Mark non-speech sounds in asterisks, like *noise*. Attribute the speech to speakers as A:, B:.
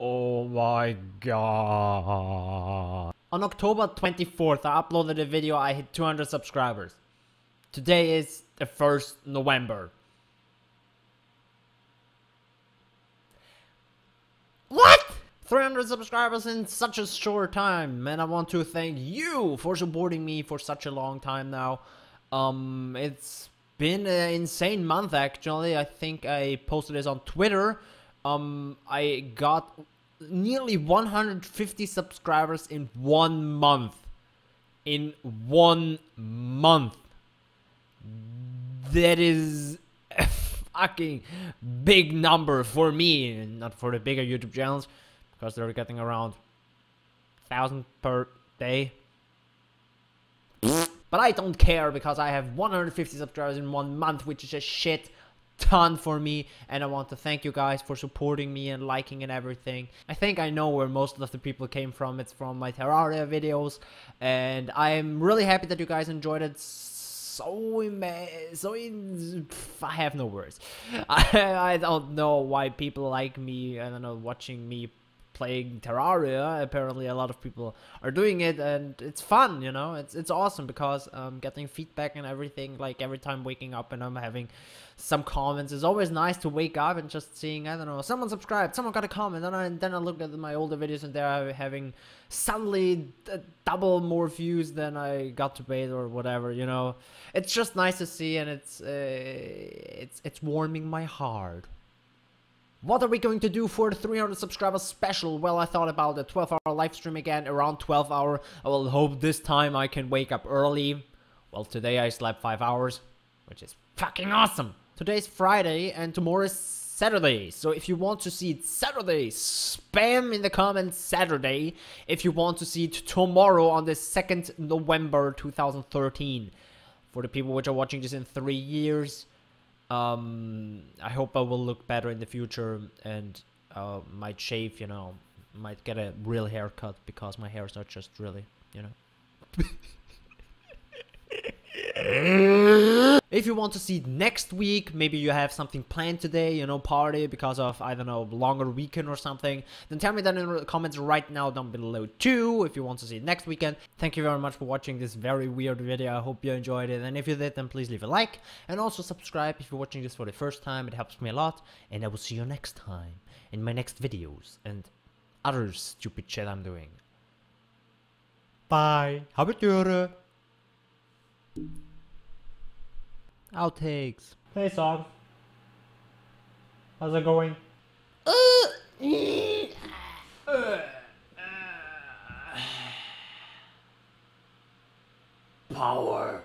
A: Oh my god. On October 24th, I uploaded a video, I hit 200 subscribers. Today is the 1st November. What? 300 subscribers in such a short time and I want to thank you for supporting me for such a long time now. Um, it's been an insane month actually. I think I posted this on Twitter. Um, I got nearly 150 subscribers in one month. In one month. That is a fucking big number for me, not for the bigger YouTube channels because they're getting around thousand per day. But I don't care because I have 150 subscribers in one month, which is a shit ton for me and I want to thank you guys for supporting me and liking and everything. I think I know where most of the people came from. It's from my Terraria videos and I'm really happy that you guys enjoyed it so so I have no words. *laughs* I, I don't know why people like me, I don't know, watching me playing Terraria. Apparently, a lot of people are doing it, and it's fun. You know, it's it's awesome because um, getting feedback and everything. Like every time waking up and I'm having some comments, it's always nice to wake up and just seeing I don't know someone subscribed, someone got a comment, and then I, then I look at my older videos and they're having suddenly double more views than I got to bait or whatever. You know, it's just nice to see, and it's uh, it's it's warming my heart. What are we going to do for the 300 subscribers special? Well, I thought about a 12 hour live stream again, around 12 hour. I will hope this time I can wake up early. Well, today I slept 5 hours, which is fucking awesome. Today's Friday and tomorrow is Saturday. So if you want to see it Saturday, spam in the comments Saturday. If you want to see it tomorrow on the 2nd November 2013. For the people which are watching this in 3 years, um, I hope I will look better in the future and uh, might shave, you know, might get a real haircut because my hair is not just really, you know. *laughs* if you want to see next week, maybe you have something planned today, you know, party because of, I don't know, longer weekend or something, then tell me that in the comments right now down below too, if you want to see next weekend. Thank you very much for watching this very weird video. I hope you enjoyed it. And if you did, then please leave a like and also subscribe if you're watching this for the first time. It helps me a lot. And I will see you next time in my next videos and other stupid shit I'm doing. Bye. Have a Outtakes.
B: Hey, Sog. How's it going?
A: Power.